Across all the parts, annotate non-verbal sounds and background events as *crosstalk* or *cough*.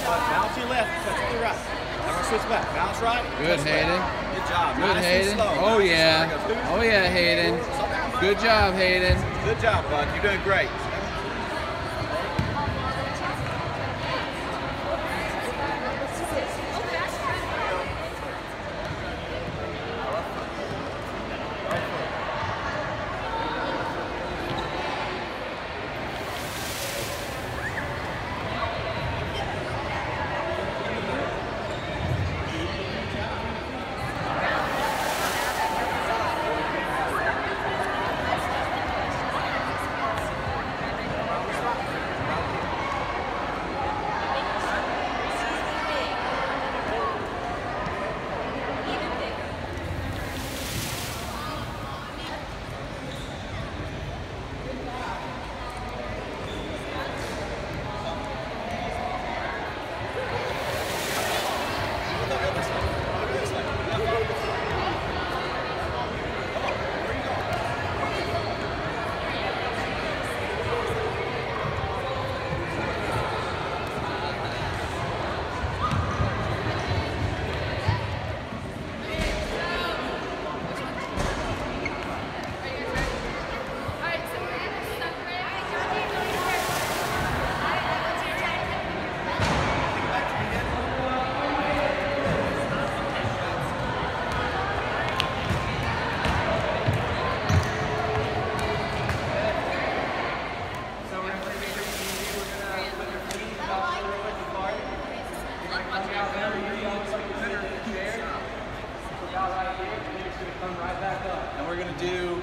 bud. Bounce to your left, touch to the right. Now we're switch back. Bounce right. Good, Hayden. left. Good job. Good, nice Hayden. And slow. Oh, yeah. slow. There goes. Oh, yeah, Hayden. Good job, Hayden. Good job, bud. You're doing great. And we're going to do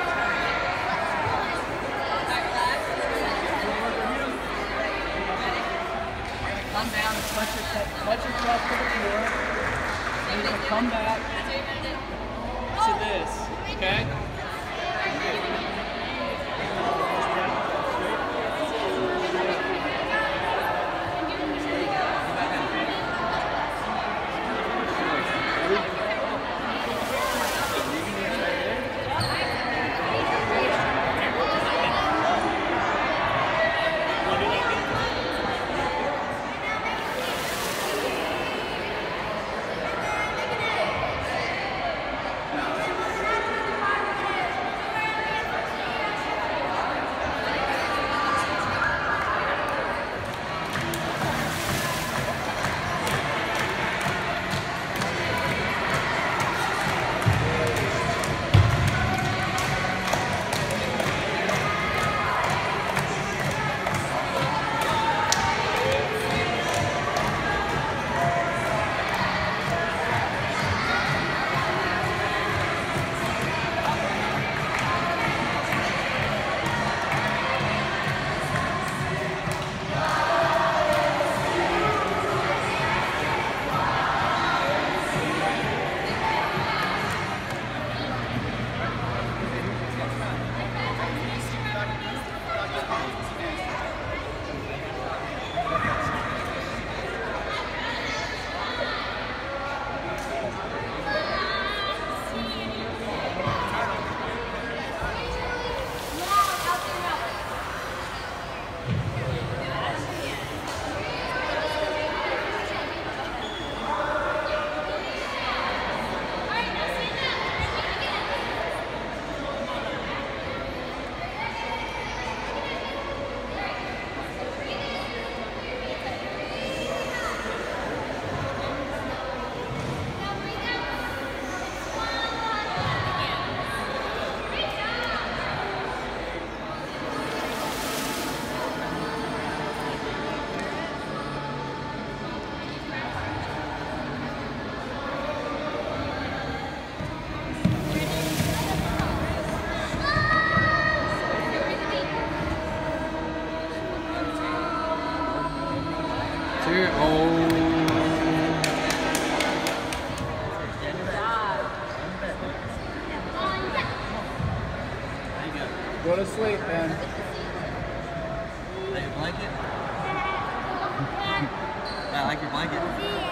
And come back to this, okay? To sleep, Ben. Like your blanket? *laughs* I like your blanket.